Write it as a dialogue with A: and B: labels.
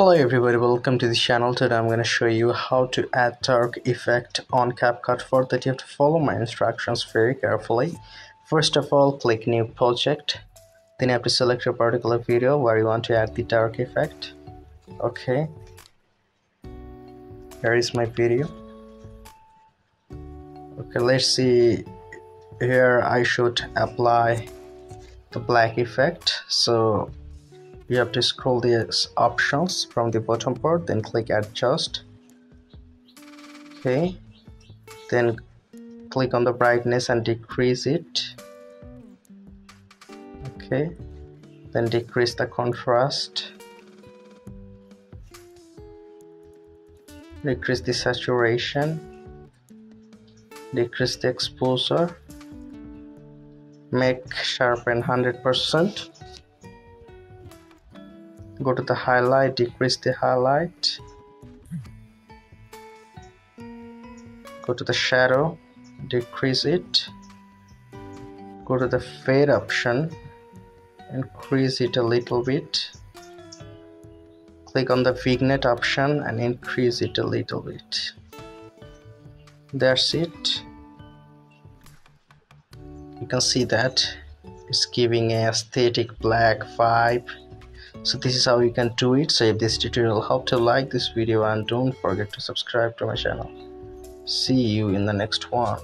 A: Hello everybody, welcome to the channel. Today I'm going to show you how to add dark effect on CapCut for that you have to follow my instructions very carefully. First of all, click new project. Then you have to select your particular video where you want to add the dark effect. Okay. Here is my video. Okay, let's see. Here I should apply the black effect. So you have to scroll the options from the bottom part then click adjust. Okay. Then click on the brightness and decrease it. Okay. Then decrease the contrast. Decrease the saturation. Decrease the exposure. Make sharpen 100% go to the highlight decrease the highlight. Go to the shadow decrease it. Go to the fade option increase it a little bit. Click on the vignette option and increase it a little bit. That's it. You can see that. It's giving a aesthetic black vibe so this is how you can do it. So if this tutorial helped you like this video and don't forget to subscribe to my channel. See you in the next one